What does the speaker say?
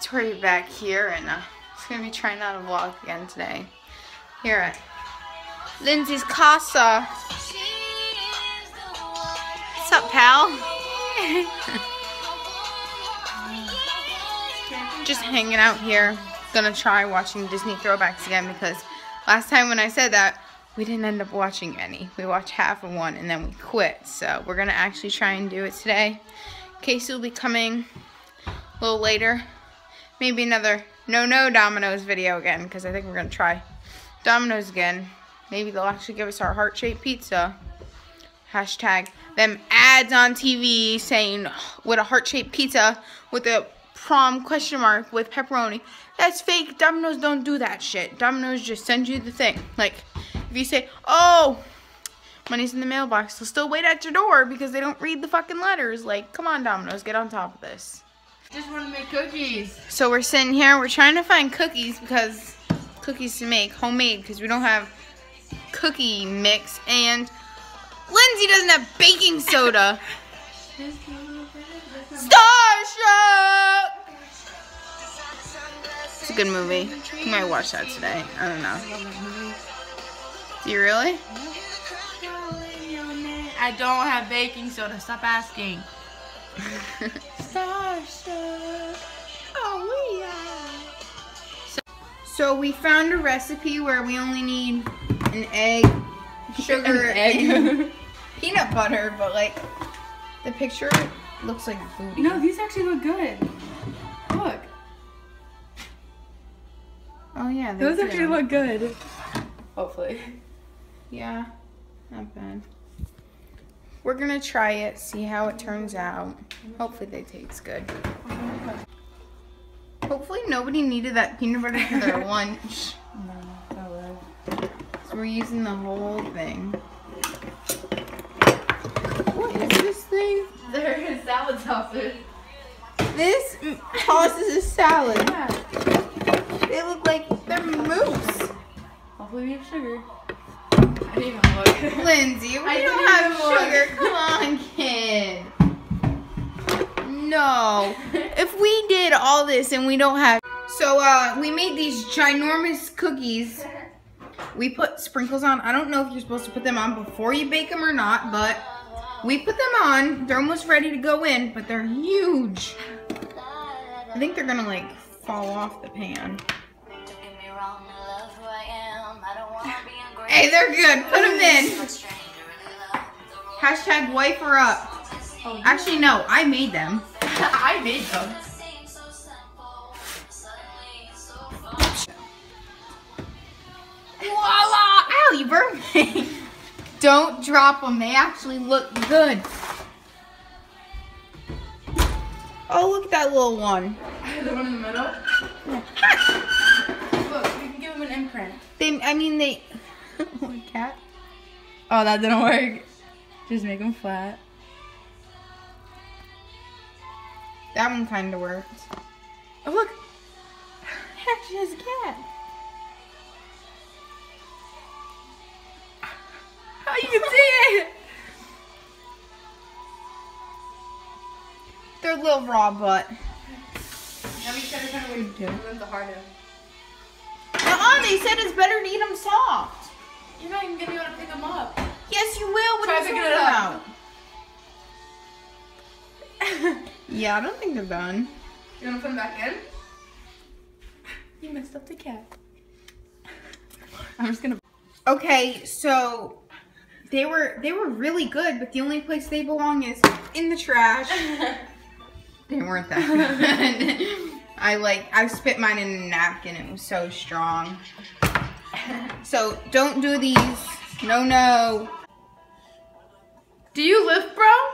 Tori back here and uh, it's gonna be trying out a vlog again today. Here at Lindsay's casa. What's up, pal? Just hanging out here. Gonna try watching Disney throwbacks again because last time when I said that, we didn't end up watching any. We watched half of one and then we quit. So we're gonna actually try and do it today. Casey will be coming a little later. Maybe another no no Domino's video again because I think we're gonna try Domino's again. Maybe they'll actually give us our heart-shaped pizza. Hashtag them ads on TV saying oh, with a heart-shaped pizza with a prom question mark with pepperoni. That's fake. Domino's don't do that shit. Domino's just send you the thing. Like, if you say, oh, money's in the mailbox, they'll still wait at your door because they don't read the fucking letters. Like, come on, Domino's, get on top of this. Just want to make cookies. So we're sitting here, we're trying to find cookies because cookies to make homemade because we don't have cookie mix and Lindsay doesn't have baking soda. Starstruck! It's a good movie. You might watch that today. I don't know. Do you really? I don't have baking soda. Stop asking. Starstruck. Oh, yeah. So we found a recipe where we only need an egg, sugar, An egg. and peanut butter, but like the picture looks like booty. No, these actually look good. Look. Oh yeah, Those do. actually look good. Hopefully. Yeah, not bad. We're gonna try it, see how it turns out. Hopefully they taste good. Hopefully nobody needed that peanut butter for their lunch. No. So we're using the whole thing. What is this thing? There is salad sausage. This tosses a salad. Yeah. They look like they're moose. Hopefully we have sugar. I didn't even look. Lindsay, we I don't have even look. sugar. Come on, kid. No. If we did all this and we don't have... So, uh, we made these ginormous cookies. We put sprinkles on. I don't know if you're supposed to put them on before you bake them or not, but we put them on. They're almost ready to go in, but they're huge. I think they're gonna, like, fall off the pan. Hey, they're good. Put them in. Hashtag wife her up. Oh, Actually, no, I made them. I made them. Voila! Ow, you burned me. Don't drop them. They actually look good. Oh, look at that little one. the one in the middle. Look, we can give them an imprint. They, I mean, they. Oh, cat. Oh, that didn't work. Just make them flat. That one kind of worked. Oh, look. It actually has a cat. Oh, you can see it. They're a little raw, but. Now we gotta kind of to the hard Uh-uh, they said it's better to eat them soft. You're not even gonna be able to pick them up. Yes, you will. What Try picking it up. Yeah, I don't think they're done. You wanna put them back in? You messed up the cat. I'm just gonna. Okay, so they were they were really good, but the only place they belong is in the trash. they weren't that good. I like I spit mine in a napkin. It was so strong. So don't do these. No, no. Do you lift, bro?